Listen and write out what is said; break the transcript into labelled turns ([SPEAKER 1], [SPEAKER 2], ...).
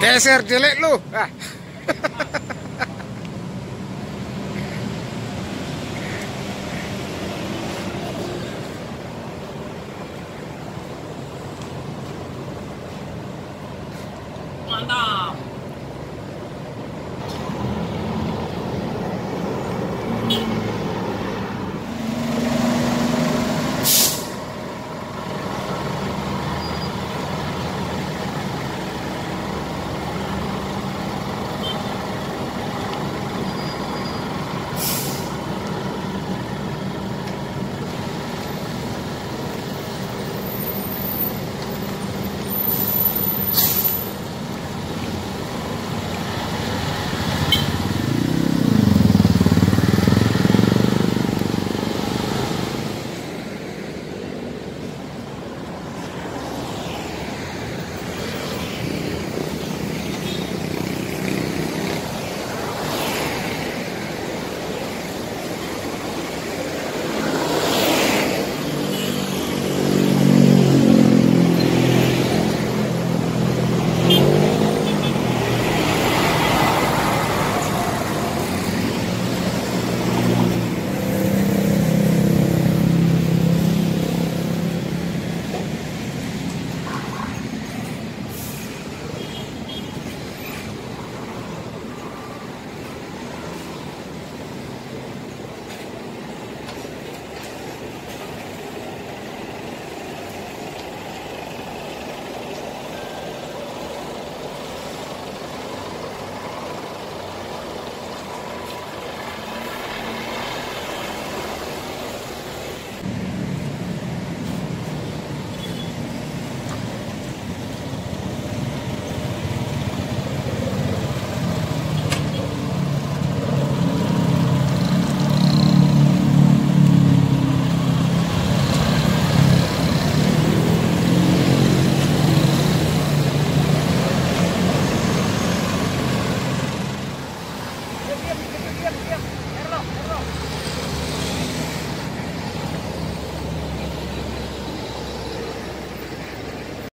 [SPEAKER 1] Geser jelek lu. Ah. Mantap.